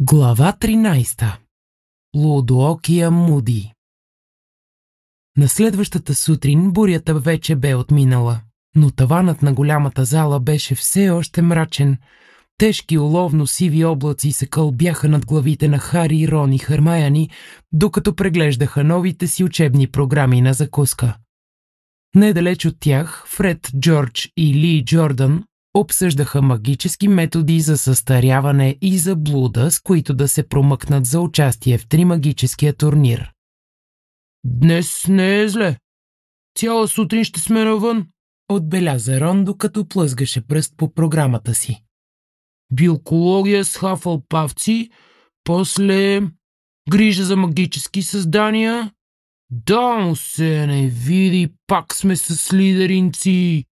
Глава 13. Лудоокия Муди На следващата сутрин бурята вече бе отминала, но таванът на голямата зала беше все още мрачен. Тежки оловно сиви облаци се кълбяха над главите на Хари, Рон и Хърмаяни, докато преглеждаха новите си учебни програми на закуска. Недалеч от тях, Фред Джордж и Ли Джордан обсъждаха магически методи за състаряване и за блуда, с които да се промъкнат за участие в тримагическия турнир. Днес не е зле. Цяла сутрин ще сме навън, отбеляза Рон, докато плъзгаше пръст по програмата си. Биокология с хафълпавци, после грижа за магически създания. Да, му се не види, пак сме с лидеринци.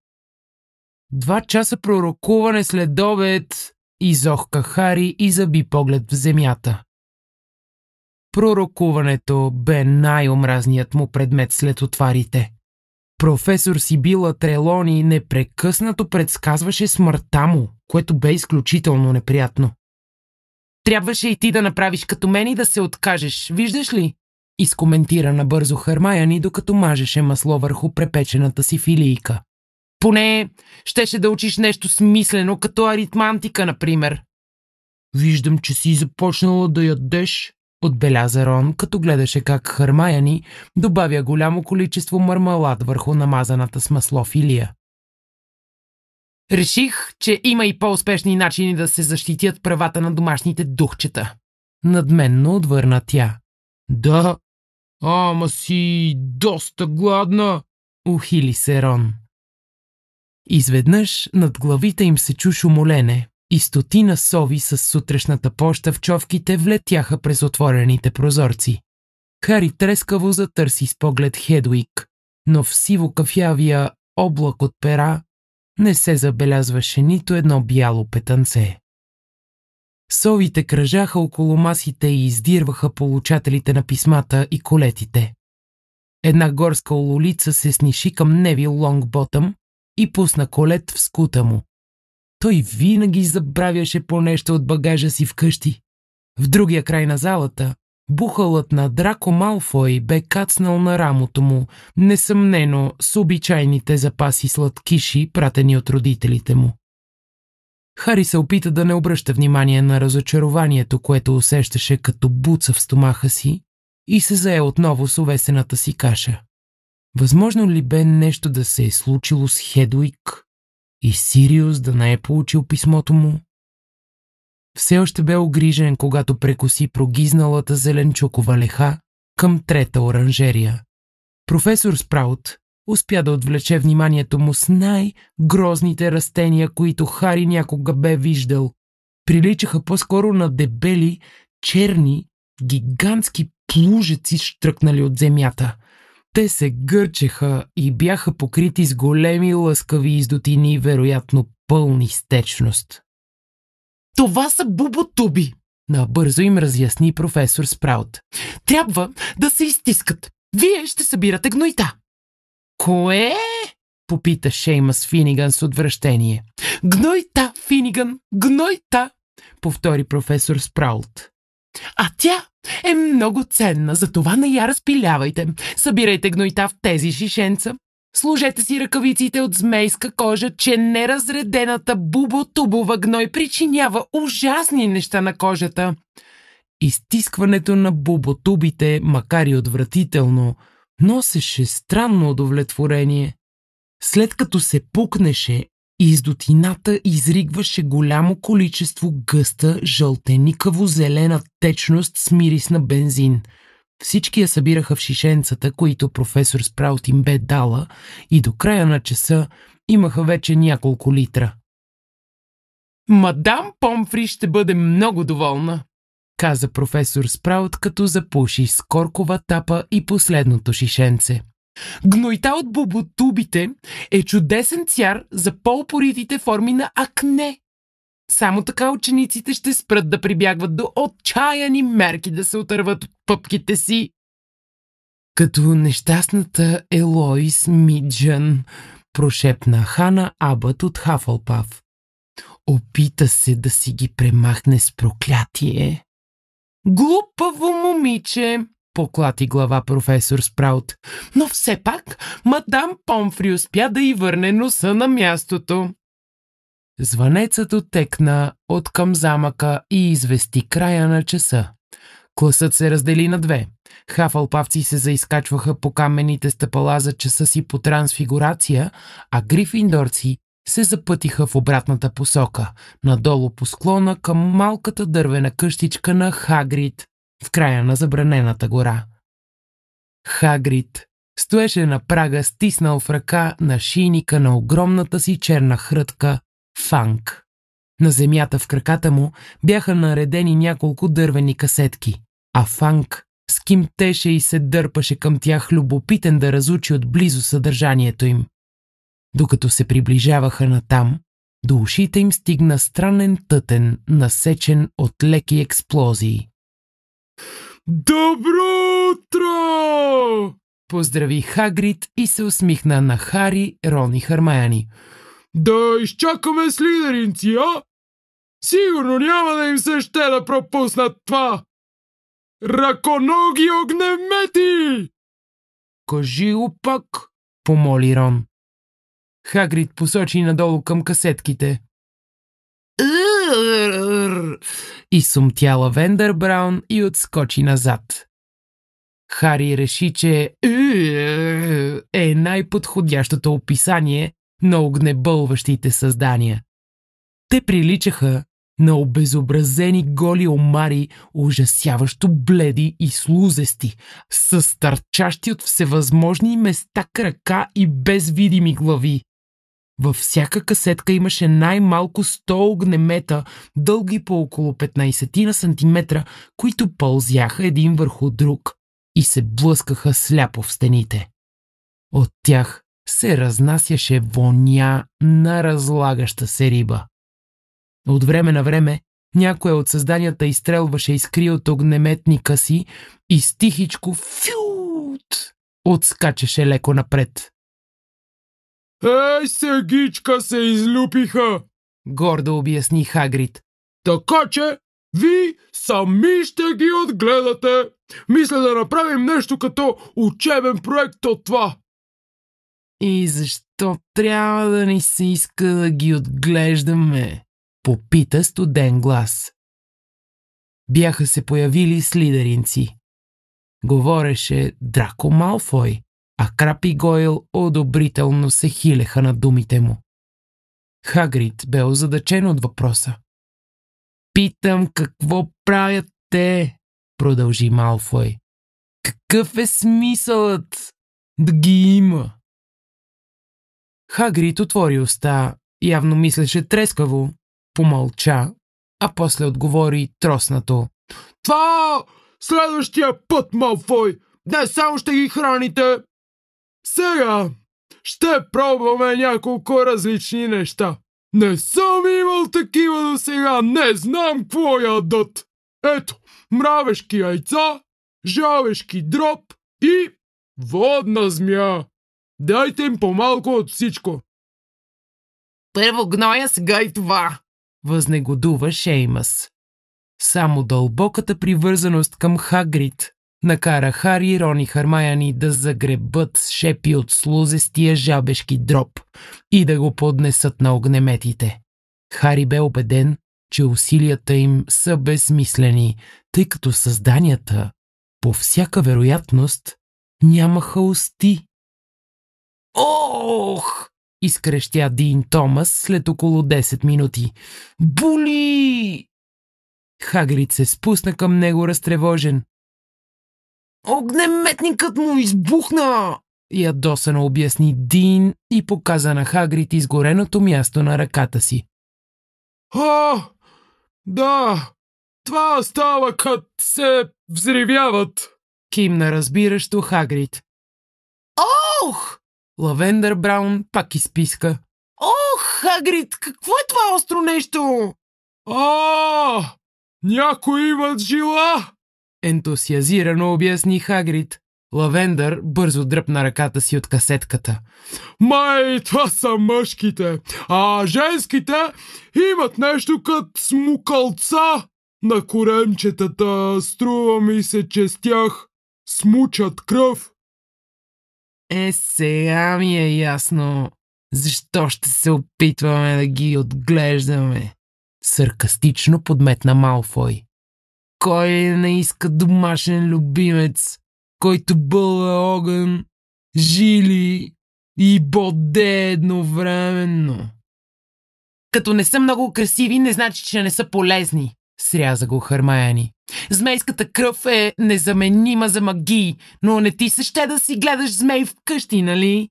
Два часа пророкуване след обед, изохка Хари и заби поглед в земята. Пророкуването бе най-омразният му предмет след отварите. Професор Сибила Трелони непрекъснато предсказваше смъртта му, което бе изключително неприятно. Трябваше и ти да направиш като мен и да се откажеш, виждаш ли? Изкоментира набързо Хармаяни, докато мажеше масло върху препечената си филийка. Поне щеше да учиш нещо смислено, като аритмантика, например. Виждам, че си започнала да ядеш, отбеляза Рон, като гледаше как Хармаяни добавя голямо количество мармалад върху намазаната с масло филия. Реших, че има и по-успешни начини да се защитят правата на домашните духчета. Надменно отвърна тя. Да, ама си доста гладна, ухили се Рон. Изведнъж над главите им се чу шумолене и стотина сови с сутрешната поща в човките влетяха през отворените прозорци. Хари трескаво затърси с поглед Хедуик, но в сиво кафявия облак от пера не се забелязваше нито едно бяло петънце. Совите кръжаха около масите и издирваха получателите на писмата и колетите. Една горска ололица се сниши към Невил Лонгботъм и пусна колет в скута му. Той винаги забравяше по нещо от багажа си вкъщи. В другия край на залата, бухалът на Драко Малфой бе кацнал на рамото му, несъмнено с обичайните запаси сладкиши, пратени от родителите му. Хари се опита да не обръща внимание на разочарованието, което усещаше като буца в стомаха си и се зае отново с увесената си каша. Възможно ли бе нещо да се е случило с Хедуик и Сириус да не е получил писмото му? Все още бе огрижен, когато прекоси прогизналата зеленчукова леха към трета оранжерия. Професор Спраут успя да отвлече вниманието му с най-грозните растения, които Хари някога бе виждал. Приличаха по-скоро на дебели, черни, гигантски плужеци, штръкнали от земята – те се гърчеха и бяха покрити с големи лъскави издотини, вероятно пълни с течност. Това са буботуби, набързо им разясни професор Спраут. Трябва да се изтискат. Вие ще събирате гнойта. Кое? попита Шеймас Финиган с отвращение. Гнойта, Финиган, гнойта, повтори професор Спраут. А тя е много ценна, затова не я разпилявайте. Събирайте гнойта в тези шишенца. Служете си ръкавиците от змейска кожа, че неразредената бубо-тубова гной причинява ужасни неща на кожата. Изтискването на буботубите, макар и отвратително, носеше странно удовлетворение. След като се пукнеше, Издотината изригваше голямо количество гъста, жълтеникаво-зелена течност с мирис на бензин. Всички я събираха в шишенцата, които професор Спраут им бе дала и до края на часа имаха вече няколко литра. Мадам Помфри ще бъде много доволна, каза професор Спраут, като запуши с коркова тапа и последното шишенце. Гнойта от буботубите е чудесен цяр за по-упоритите форми на акне. Само така учениците ще спрат да прибягват до отчаяни мерки да се отърват от пъпките си. Като нещастната Елоис Миджан, прошепна Хана Абът от Хафълпав. Опита се да си ги премахне с проклятие. Глупаво момиче, поклати глава професор Спраут. Но все пак, мадам Помфри успя да й върне носа на мястото. Звънецът оттекна от към замъка и извести края на часа. Класът се раздели на две. Хафалпавци се заискачваха по каменните стъпала за часа си по трансфигурация, а грифиндорци се запътиха в обратната посока, надолу по склона към малката дървена къщичка на Хагрид в края на забранената гора. Хагрид стоеше на прага, стиснал в ръка на шийника на огромната си черна хрътка Фанк. На земята в краката му бяха наредени няколко дървени касетки, а Фанк скимтеше и се дърпаше към тях любопитен да разучи отблизо съдържанието им. Докато се приближаваха натам, до ушите им стигна странен тътен, насечен от леки експлозии. Добро утро! Поздрави Хагрид и се усмихна на Хари, Рон и Хармаяни. Да изчакаме слидеринци, а? Сигурно няма да им се ще да пропуснат това! Раконоги огнемети! Кажи го пък, помоли Рон. Хагрид посочи надолу към касетките. И сумтяла Вендър Браун и отскочи назад. Хари реши, че е най-подходящото описание на огнебълващите създания. Те приличаха на обезобразени голи омари, ужасяващо бледи и слузести, с стърчащи от всевъзможни места крака и без видими глави. Във всяка касетка имаше най-малко 100 огнемета, дълги по около 15 на сантиметра, които пълзяха един върху друг и се блъскаха сляпо в стените. От тях се разнасяше воня на разлагаща се риба. От време на време някоя от създанията изстрелваше искри от огнеметника си и стихичко фют отскачаше леко напред. Ей, сегичка се излюпиха! Гордо обясни Хагрид. Така че, ви сами ще ги отгледате. Мисля да направим нещо като учебен проект от това. И защо трябва да ни се иска да ги отглеждаме? Попита студен глас. Бяха се появили слидеринци. Говореше Драко Малфой, а Крап и Гойл одобрително се хилеха на думите му. Хагрид бе озадачен от въпроса. Питам какво правят те, продължи Малфой. Какъв е смисълът да ги има? Хагрид отвори уста, явно мислеше трескаво, помълча, а после отговори троснато. Това следващия път, Малфой! Не само ще ги храните! Сега ще пробваме няколко различни неща. Не съм имал такива до сега, не знам какво ядат. Ето, мравешки яйца, жавешки дроб и водна змия. Дайте им по-малко от всичко. Първо гноя, сега и това, възнегодува Шеймас. Само дълбоката привързаност към Хагрид накара Хари, Рон и Хармаяни да загребат с шепи от слузестия жабешки дроб и да го поднесат на огнеметите. Хари бе убеден, че усилията им са безсмислени, тъй като създанията, по всяка вероятност, нямаха усти. Ох! изкрещя Дин Томас след около 10 минути. Були! Хагрид се спусна към него разтревожен. Огнеметникът му избухна! Ядосано обясни Дин и показа на Хагрид изгореното място на ръката си. А, да, това става като се взривяват. Кимна разбиращо Хагрид. Ох! Лавендър Браун пак изписка. Ох, Хагрид, какво е това остро нещо? А, някои имат жила! Ентусиазирано обясни Хагрид. Лавендър бързо дръпна ръката си от касетката. Май, това са мъжките, а женските имат нещо като смукалца. на коремчетата, струва ми се, че с тях смучат кръв. Е, сега ми е ясно. Защо ще се опитваме да ги отглеждаме? Саркастично подметна Малфой. Кой не иска домашен любимец, който бълва огън, жили и боде едновременно? Като не са много красиви, не значи, че не са полезни, сряза го Хармаяни. Змейската кръв е незаменима за магии, но не ти се ще да си гледаш змей вкъщи, нали?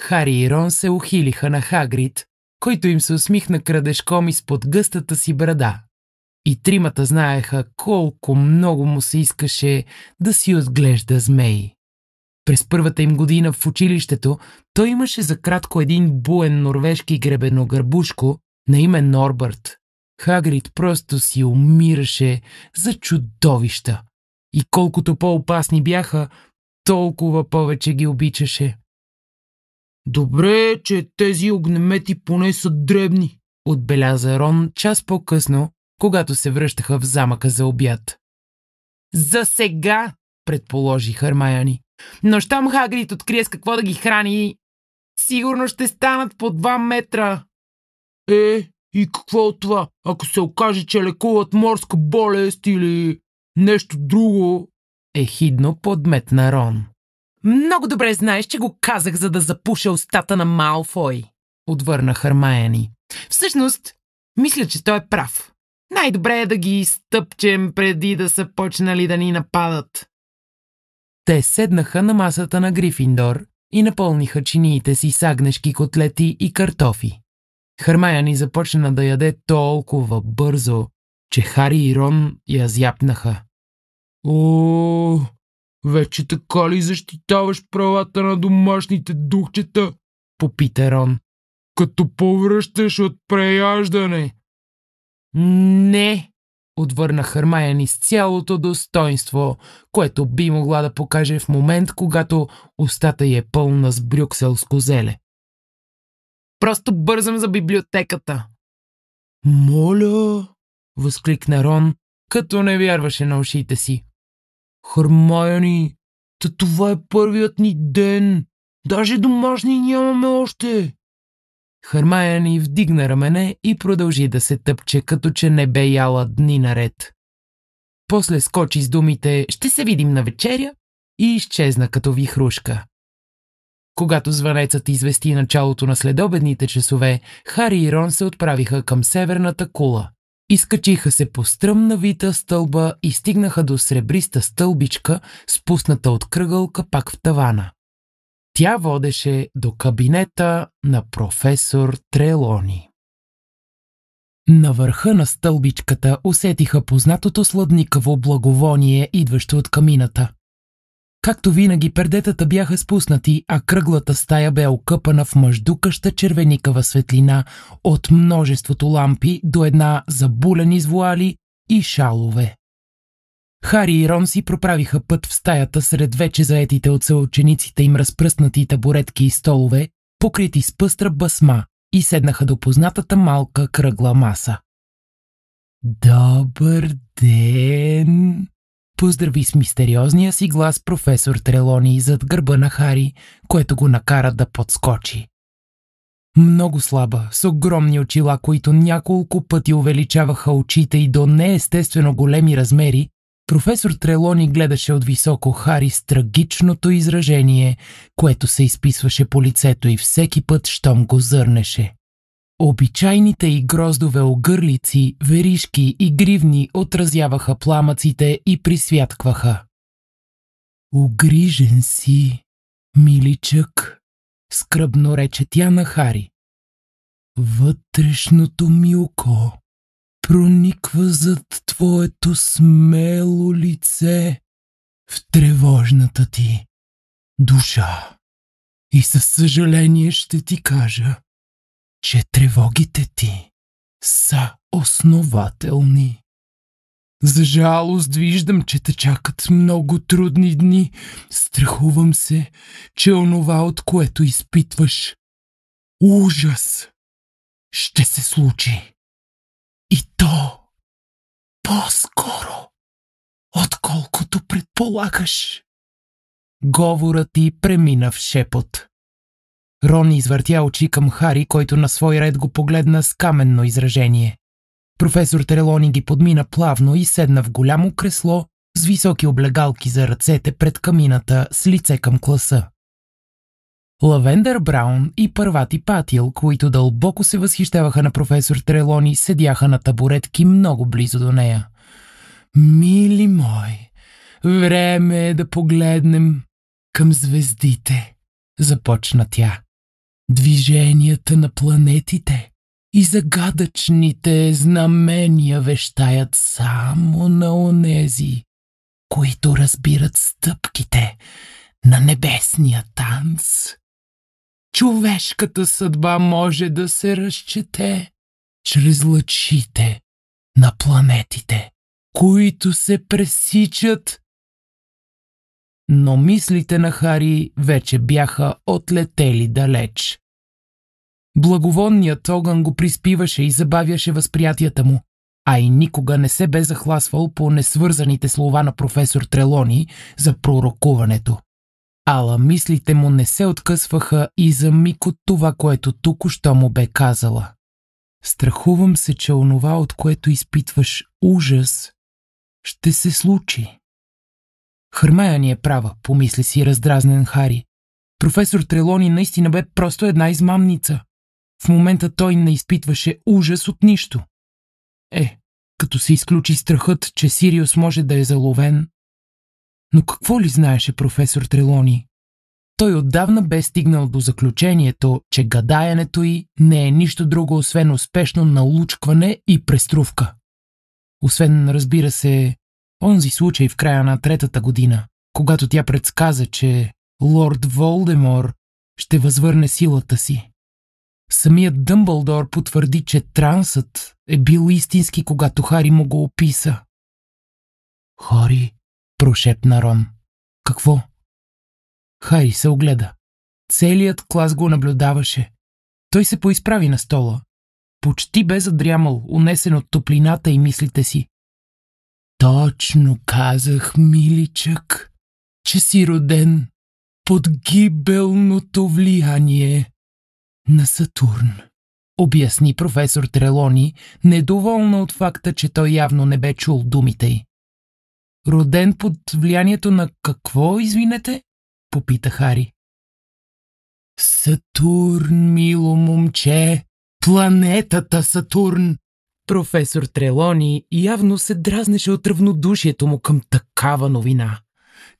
Хари и Рон се ухилиха на Хагрид, който им се усмихна крадешком изпод гъстата си брада. И тримата знаеха колко много му се искаше да си отглежда змеи. През първата им година в училището той имаше за кратко един буен норвежки гребеногърбушко на име Норбърт. Хагрид просто си умираше за чудовища. И колкото по-опасни бяха, толкова повече ги обичаше. Добре, че тези огнемети поне са дребни, отбеляза Рон час по-късно, когато се връщаха в замъка за обяд. За сега, предположи Хармаяни. Но щом Хагрид открие с какво да ги храни, сигурно ще станат по два метра. Е, и какво от това? Ако се окаже, че лекуват морска болест или нещо друго? Е хидно подметна Рон. Много добре знаеш, че го казах, за да запуша устата на Малфой, отвърна Хармаяни. Всъщност, мисля, че той е прав. Най-добре е да ги стъпчем преди да са почнали да ни нападат. Те седнаха на масата на Грифиндор и напълниха чиниите си с агнешки котлети и картофи. Хармаяни започна да яде толкова бързо, че Хари и Рон я зяпнаха. О, вече така ли защитаваш правата на домашните духчета? Попита Рон. Като повръщаш от преяждане. Не, отвърна Хърмаяни с цялото достоинство, което би могла да покаже в момент, когато устата й е пълна с брюкселско зеле. Просто бързам за библиотеката. Моля, възкликна Рон, като не вярваше на ушите си. Хърмаяни, та това е първият ни ден. Даже домашни нямаме още. Хърмая ни вдигна рамене и продължи да се тъпче, като че не бе яла дни наред. После скочи с думите «Ще се видим на вечеря» и изчезна като вихрушка. Когато звънецът извести началото на следобедните часове, Хари и Рон се отправиха към северната кула. Изкачиха се по стръмна вита стълба и стигнаха до сребриста стълбичка, спусната от кръгълка пак в тавана. Тя водеше до кабинета на професор Трелони. На върха на стълбичката усетиха познатото сладникаво благовоние, идващо от камината. Както винаги, пердетата бяха спуснати, а кръглата стая бе окъпана в мъждукаща червеникава светлина от множеството лампи до една забулени с вуали и шалове. Хари и Рон си проправиха път в стаята сред вече заетите от съучениците им разпръснати табуретки и столове, покрити с пъстра басма, и седнаха до познатата малка кръгла маса. Добър ден! Поздрави с мистериозния си глас професор Трелони зад гърба на Хари, което го накара да подскочи. Много слаба, с огромни очила, които няколко пъти увеличаваха очите и до неестествено големи размери, Професор Трелони гледаше от високо Хари с трагичното изражение, което се изписваше по лицето и всеки път, щом го зърнеше. Обичайните и гроздове огърлици, веришки и гривни отразяваха пламъците и присвяткваха. Огрижен си, миличък, скръбно рече тя на Хари. Вътрешното ми око прониква зад твоето смело лице в тревожната ти душа. И със съжаление ще ти кажа, че тревогите ти са основателни. За жалост виждам, че те чакат много трудни дни. Страхувам се, че онова, от което изпитваш ужас, ще се случи. И то по-скоро, отколкото предполагаш. Говорът ти премина в шепот. Рон извъртя очи към Хари, който на свой ред го погледна с каменно изражение. Професор Трелони ги подмина плавно и седна в голямо кресло с високи облегалки за ръцете пред камината с лице към класа. Лавендър Браун и първати Патил, които дълбоко се възхищаваха на професор Трелони, седяха на табуретки много близо до нея. Мили мой, време е да погледнем към звездите, започна тя. Движенията на планетите и загадъчните знамения вещаят само на онези, които разбират стъпките на небесния танц. Човешката съдба може да се разчете чрез лъчите на планетите, които се пресичат. Но мислите на Хари вече бяха отлетели далеч. Благовонният огън го приспиваше и забавяше възприятията му, а и никога не се бе захласвал по несвързаните слова на професор Трелони за пророкуването. Ала мислите му не се откъсваха и за миг от това, което току-що му бе казала. Страхувам се, че онова, от което изпитваш ужас, ще се случи. Хърмая ни е права, помисли си раздразнен Хари. Професор Трелони наистина бе просто една измамница. В момента той не изпитваше ужас от нищо. Е, като се изключи страхът, че Сириус може да е заловен, но какво ли знаеше професор Трелони? Той отдавна бе стигнал до заключението, че гадаенето й не е нищо друго, освен успешно налучкване и преструвка. Освен, разбира се, онзи случай в края на третата година, когато тя предсказа, че лорд Волдемор ще възвърне силата си. Самият Дъмбълдор потвърди, че трансът е бил истински, когато Хари му го описа. Хари, прошепна Рон. Какво? Хари се огледа. Целият клас го наблюдаваше. Той се поизправи на стола. Почти бе задрямал, унесен от топлината и мислите си. Точно казах, миличък, че си роден под гибелното влияние на Сатурн. Обясни професор Трелони, недоволна от факта, че той явно не бе чул думите й. Роден под влиянието на какво, извинете? Попита Хари. Сатурн, мило момче, планетата Сатурн. Професор Трелони явно се дразнеше от равнодушието му към такава новина.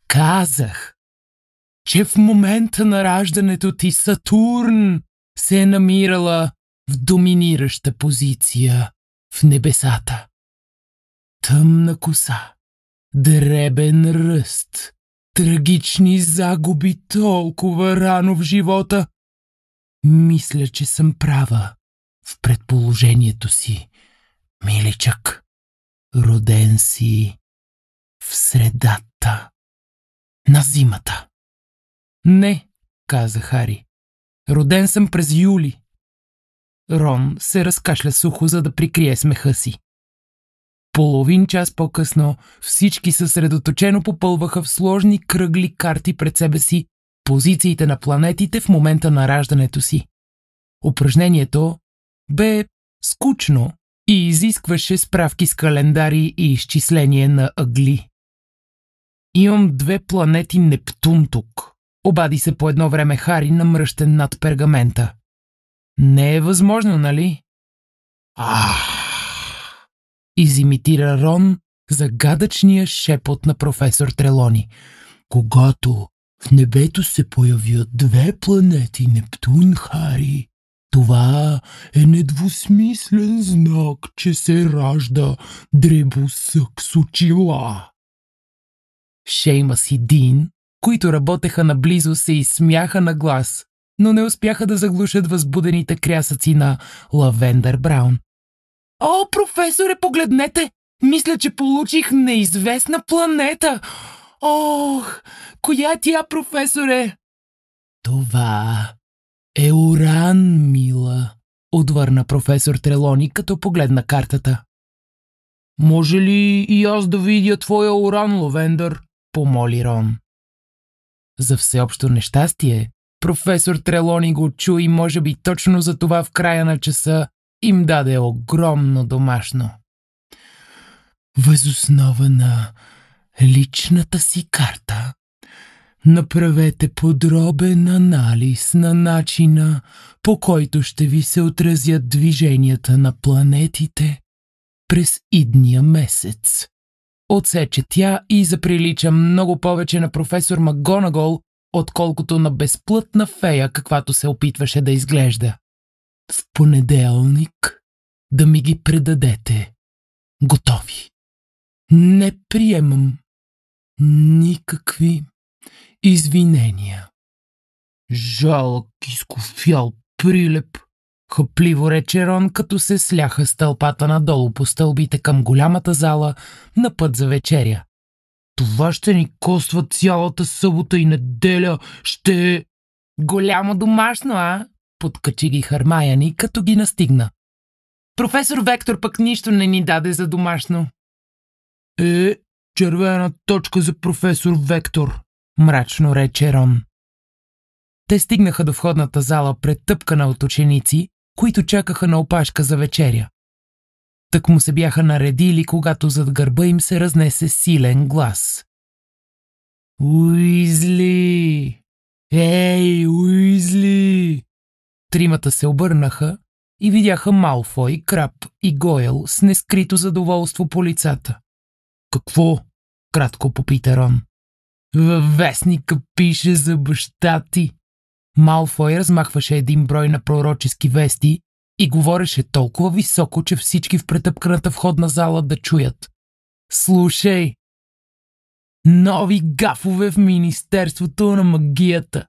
Казах, че в момента на раждането ти Сатурн се е намирала в доминираща позиция в небесата. Тъмна коса, дребен ръст, трагични загуби толкова рано в живота. Мисля, че съм права в предположението си, миличък. Роден си в средата на зимата. Не, каза Хари. Роден съм през юли. Рон се разкашля сухо, за да прикрие смеха си. Половин час по-късно всички съсредоточено попълваха в сложни кръгли карти пред себе си позициите на планетите в момента на раждането си. Упражнението бе скучно и изискваше справки с календари и изчисление на ъгли. Имам две планети Нептун тук. Обади се по едно време Хари намръщен над пергамента. Не е възможно, нали? Ах! Изимитира Рон загадъчния шепот на професор Трелони. Когато в небето се появят две планети Нептун Хари, това е недвусмислен знак, че се ражда дребосък с очила. Шеймас и Дин, които работеха наблизо, се изсмяха на глас, но не успяха да заглушат възбудените крясъци на Лавендър Браун. О, професоре, погледнете! Мисля, че получих неизвестна планета. Ох, коя е тя, професоре? Това е Уран, мила, отвърна професор Трелони, като погледна картата. Може ли и аз да видя твоя Уран, Ловендър? помоли Рон. За всеобщо нещастие, професор Трелони го чу и може би точно за това в края на часа им даде огромно домашно. Възоснова на личната си карта направете подробен анализ на начина, по който ще ви се отразят движенията на планетите през идния месец. Отсече тя и заприлича много повече на професор Макгонагол, отколкото на безплътна фея, каквато се опитваше да изглежда. В понеделник да ми ги предадете. Готови. Не приемам никакви извинения. Жалък изкофял прилеп, хъпливо рече Рон, като се сляха стълпата надолу по стълбите към голямата зала на път за вечеря. Това ще ни коства цялата събота и неделя. Ще... Голямо домашно, а? Подкачи ги Хармаяни, като ги настигна. Професор Вектор пък нищо не ни даде за домашно. Е, червена точка за професор Вектор, мрачно рече Рон. Те стигнаха до входната зала претъпкана от ученици, които чакаха на опашка за вечеря. Так му се бяха наредили, когато зад гърба им се разнесе силен глас. Уизли! Уизли! Тримата се обърнаха и видяха Малфой, Краб и Гойл с нескрито задоволство по лицата. Какво? Кратко попита Рон. Във вестника пише за баща ти. Малфой размахваше един брой на пророчески вести и говореше толкова високо, че всички в претъпканата входна зала да чуят. Слушай! Нови гафове в Министерството на магията.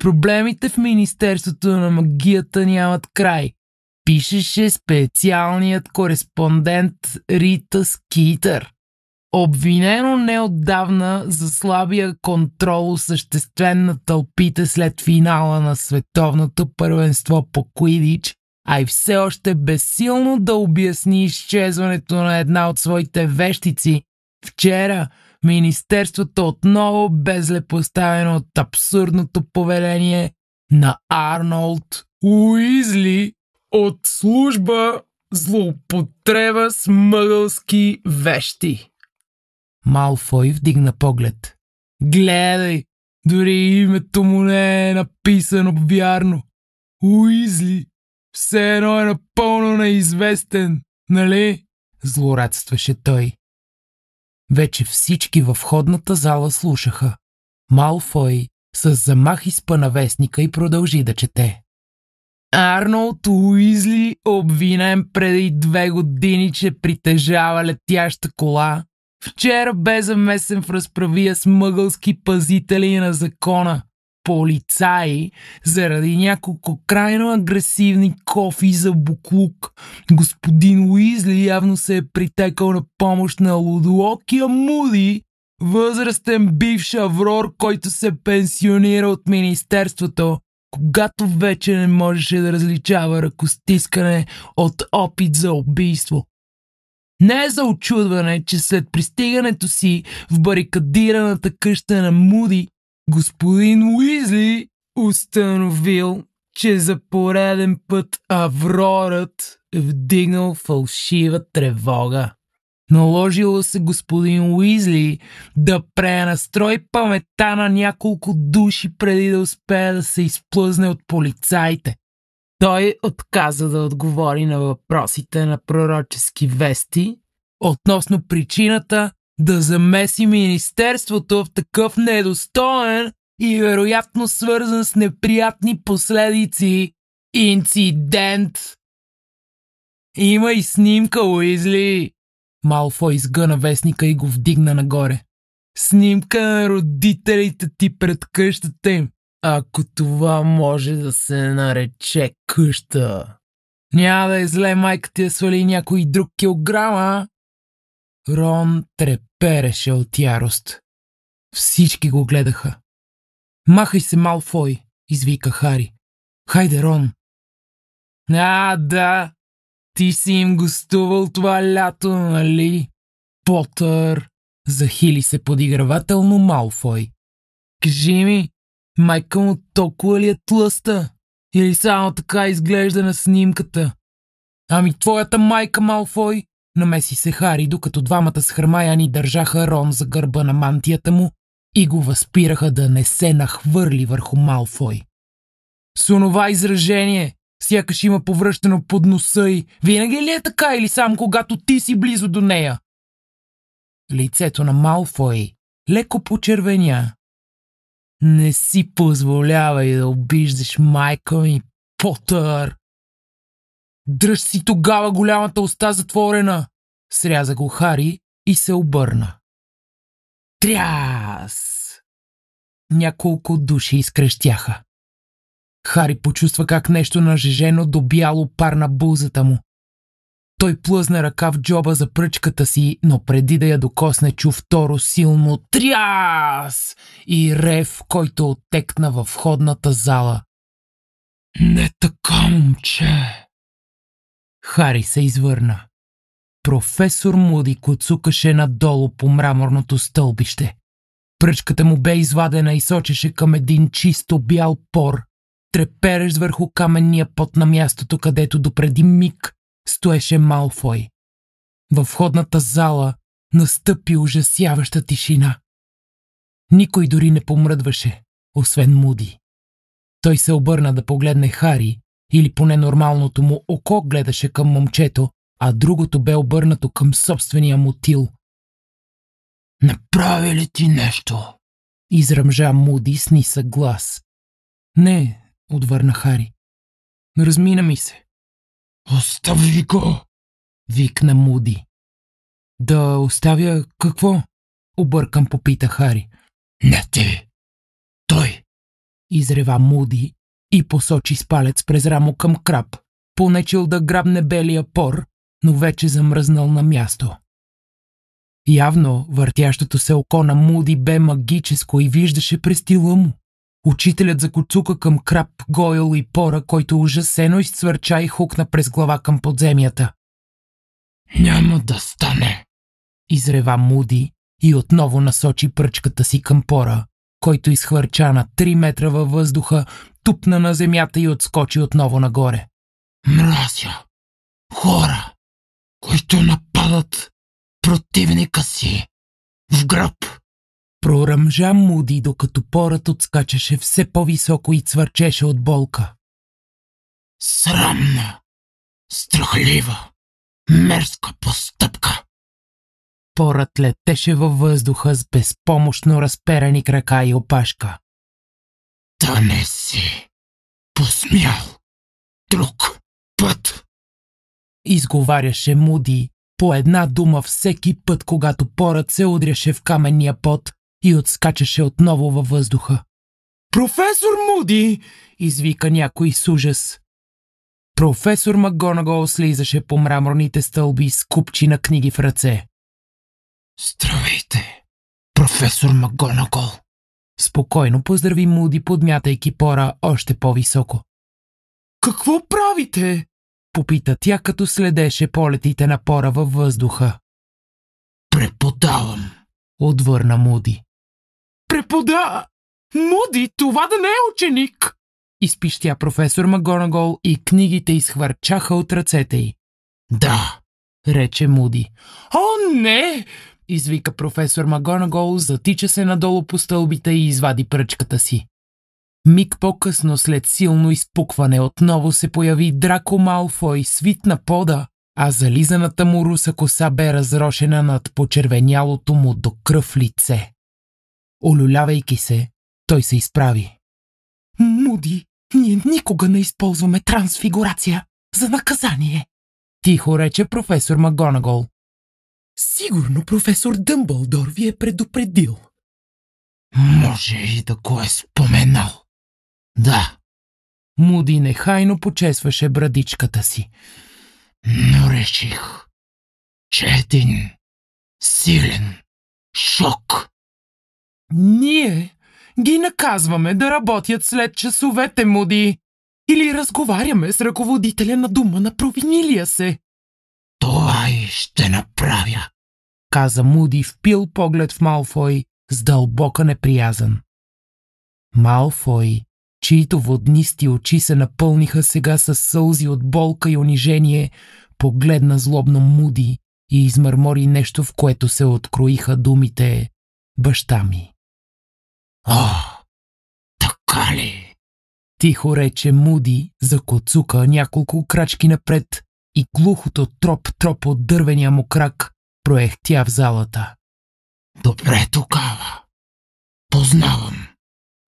Проблемите в Министерството на магията нямат край. Пишеше специалният кореспондент Рита Скитър. Обвинено неотдавна за слабия контрол осъществен на тълпите след финала на световното първенство по Куидич, а и все още безсилно да обясни изчезването на една от своите вещици. Вчера Министерството отново бе злепоставено от абсурдното повеление на Арнолд Уизли от служба злоупотреба с мъгълски вещи. Малфой вдигна поглед. Гледай, дори името му не е написано вярно. Уизли, все едно е напълно неизвестен, нали? Злорадстваше той. Вече всички във входната зала слушаха. Малфой с замах изпъна вестника и продължи да чете. Арнолд Уизли, обвинен преди две години, че притежава летяща кола, вчера бе замесен в разправия с мъгълски пазители на закона, полицаи, заради няколко крайно агресивни кофи за буклук. Господин Уизли явно се е притекал на помощ на лудоокия Муди, възрастен бивш аврор, който се пенсионира от Министерството когато вече не можеше да различава ръкостискане от опит за убийство. Не е за очудване, че след пристигането си в барикадираната къща на Муди, господин Уизли установил, че за пореден път Аврорът е вдигнал фалшива тревога. Наложило се господин Уизли да пренастрои памета на няколко души преди да успее да се изплъзне от полицаите. Той отказа да отговори на въпросите на пророчески вести относно причината да замеси Министерството в такъв недостоен и вероятно свързан с неприятни последици инцидент. Има и снимка, Уизли, Малфой изгъна вестника и го вдигна нагоре. Снимка на родителите ти пред къщата им. Ако това може да се нарече къща. Няма да е зле майка ти да свали някой друг килограм, а? Рон трепереше от ярост. Всички го гледаха. Махай се, Малфой, извика Хари. Хайде, Рон. А, да, ти си им гостувал това лято, нали? Потър, Захили се подигравателно Малфой. Кажи ми, майка му толкова ли е тлъста? Или само така изглежда на снимката? Ами твоята майка, Малфой, намеси се Хари, докато двамата с Хърмаяни държаха Рон за гърба на мантията му и го възпираха да не се нахвърли върху Малфой. С онова изражение, сякаш има повръщано под носа й, винаги ли е така или сам когато ти си близо до нея? Лицето на Малфой леко почервеня. Не си позволявай да обиждаш майка ми, Потър! Дръж си тогава голямата уста затворена! Сряза го Хари и се обърна. Тряс! Няколко души изкрещяха. Хари почувства как нещо нажежено до бяло пар на бузата му. Той плъзна ръка в джоба за пръчката си, но преди да я докосне чу второ силно тряс и рев, който оттекна във входната зала. Не така, момче! Хари се извърна. Професор Муди коцукаше надолу по мраморното стълбище. Пръчката му бе извадена и сочеше към един чисто бял пор, треперещ върху каменния пот на мястото, където допреди миг стоеше Малфой. Във входната зала настъпи ужасяваща тишина. Никой дори не помръдваше, освен Муди. Той се обърна да погледне Хари, или поне нормалното му око гледаше към момчето, а другото бе обърнато към собствения му тил. Направи ли ти нещо? Изръмжа Муди с нисък глас. Не, отвърна Хари. Размина ми се. Остави го! Викна Муди. Да оставя какво? Объркам попита Хари. Не ти! Той! Изрева Муди и посочи с палец през рамо към краб, понечил да грабне белия пор, но вече замръзнал на място. Явно въртящото се око на Муди бе магическо и виждаше през тила му. Учителят закоцука към краб, Гойл и Пора, който ужасено изцвърча и хукна през глава към подземията. Няма да стане, изрева Муди и отново насочи пръчката си към Пора, който изхвърча на 3 метра във въздуха, тупна на земята и отскочи отново нагоре. Мразя! Хора, които нападат противника си в гръб! Проръмжа Муди, докато порът отскачаше все по-високо и цвърчеше от болка. Срамна, страхлива, мерзка постъпка. Порът летеше във въздуха с безпомощно разперени крака и опашка. Да не си посмял друг път. Изговаряше Муди по една дума всеки път, когато порът се удряше в каменния пот и отскачаше отново във въздуха. Професор Муди! извика някой с ужас. Професор Макгонагол слизаше по мраморните стълби с купчи на книги в ръце. Здравейте, професор Макгонагол! Спокойно поздрави Муди, подмятайки пора още по-високо. Какво правите? Попита тя, като следеше полетите на пора във въздуха. Преподавам, отвърна Муди. Препода... Муди, това да не е ученик! Изпищя професор Магонагол и книгите изхвърчаха от ръцете й. Да, рече Муди. О, не! Извика професор Магонагол, затича се надолу по стълбите и извади пръчката си. Миг по-късно, след силно изпукване, отново се появи Драко Малфой, свит на пода, а зализаната му руса коса бе разрошена над почервенялото му до кръв лице. Олюлявайки се, той се изправи. Муди, ние никога не използваме трансфигурация за наказание. Тихо рече професор Магонагол. Сигурно професор Дъмбълдор ви е предупредил. Може и да го е споменал. Да. Муди нехайно почесваше брадичката си. Но реших, че един силен шок. Ние ги наказваме да работят след часовете, Муди. Или разговаряме с ръководителя на дума на провинилия се. Ще направя. каза Муди, впил поглед в Малфой с дълбока неприязан. Малфой, чието воднисти очи се напълниха сега с сълзи от болка и унижение, погледна злобно Муди и измърмори нещо, в което се откроиха думите «баща ми». О, така ли? Тихо рече Муди, закоцука няколко крачки напред и глухото троп-троп от дървения му крак проехтя в залата. Добре тогава. Познавам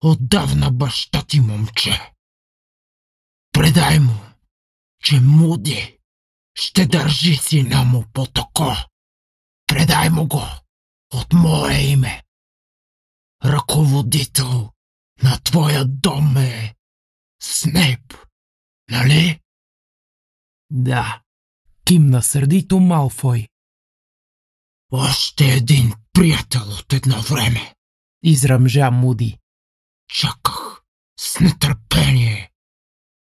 отдавна баща ти, момче. Предай му, че Муди ще държи сина му по токо. Предай му го от мое име. Ръководител на твоя дом е Снейп, нали? Да, кимна сърдито Малфой. Още един приятел от едно време. Изръмжа Муди. Чаках с нетърпение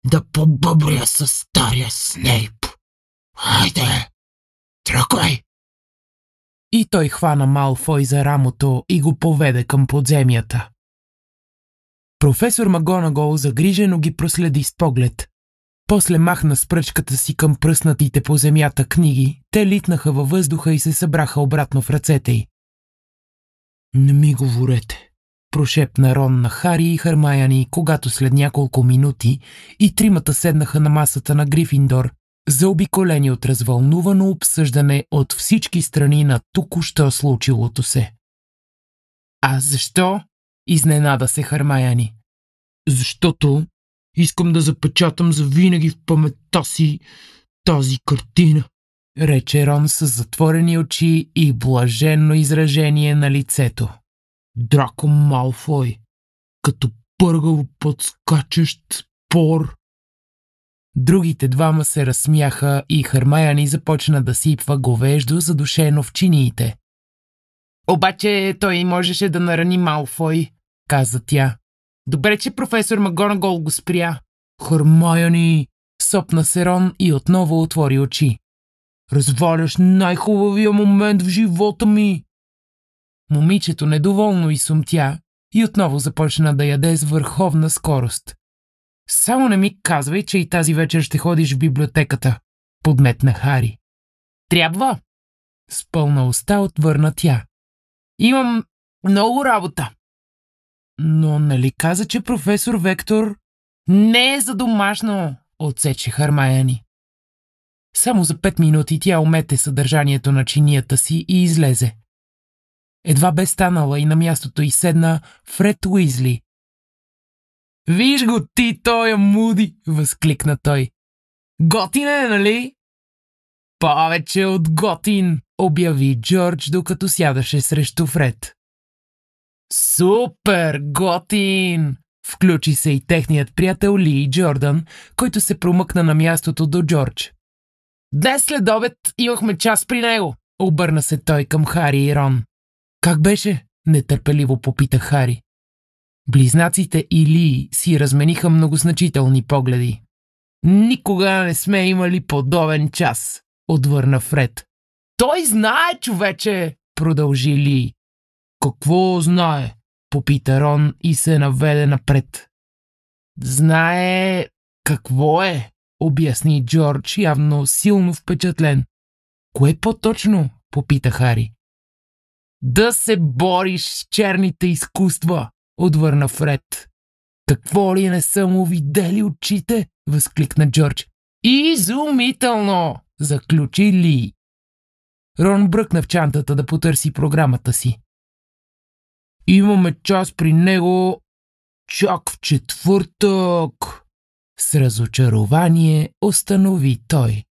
да побъбря с стария Снейп. Хайде, тръгвай! И той хвана Малфой за рамото и го поведе към подземията. Професор Магонагол загрижено ги проследи с поглед. После махна с пръчката си към пръснатите по земята книги. Те литнаха във въздуха и се събраха обратно в ръцете й. Не ми говорете, прошепна Рон на Хари и Хармаяни, когато след няколко минути и тримата седнаха на масата на Грифиндор, заобиколени от развълнувано обсъждане от всички страни на току-що случилото се. А защо? Изненада се Хармаяни. Защото искам да запечатам за винаги в паметта си тази картина, рече Рон с затворени очи и блаженно изражение на лицето. Драко Малфой, като пъргаво подскачащ спор. Другите двама се разсмяха и Хармаяни започна да сипва говеждо задушено в чиниите. Обаче той можеше да нарани Малфой, каза тя. Добре, че професор Магонагол го спря. Хармаяни, сопна се Рон и отново отвори очи. Разваляш най-хубавия момент в живота ми. Момичето недоволно и сумтя и отново започна да яде с върховна скорост. Само не ми казвай, че и тази вечер ще ходиш в библиотеката, подметна Хари. Трябва. С пълна уста отвърна тя. Имам много работа. Но нали каза, че професор Вектор не е за домашно, отсече Хармаяни. Само за пет минути тя умете съдържанието на чинията си и излезе. Едва бе станала и на мястото й седна Фред Уизли. Виж го ти, той е муди, възкликна той. Готин е, нали? Повече от готин, обяви Джордж, докато сядаше срещу Фред. Супер, готин! Включи се и техният приятел Ли Джордан, който се промъкна на мястото до Джордж. Днес след обед имахме час при него, обърна се той към Хари и Рон. Как беше? Нетърпеливо попита Хари. Близнаците и Ли си размениха многозначителни погледи. Никога не сме имали подобен час, отвърна Фред. Той знае, човече, продължи Ли. Какво знае? Попита Рон и се наведе напред. Знае какво е, обясни Джордж, явно силно впечатлен. Кое по-точно? попита Хари. Да се бориш с черните изкуства, отвърна Фред. Какво ли не са му видели очите? възкликна Джордж. Изумително! заключи Ли. Рон бръкна в чантата да потърси програмата си. Имаме час при него чак в четвъртък. С разочарование установи той.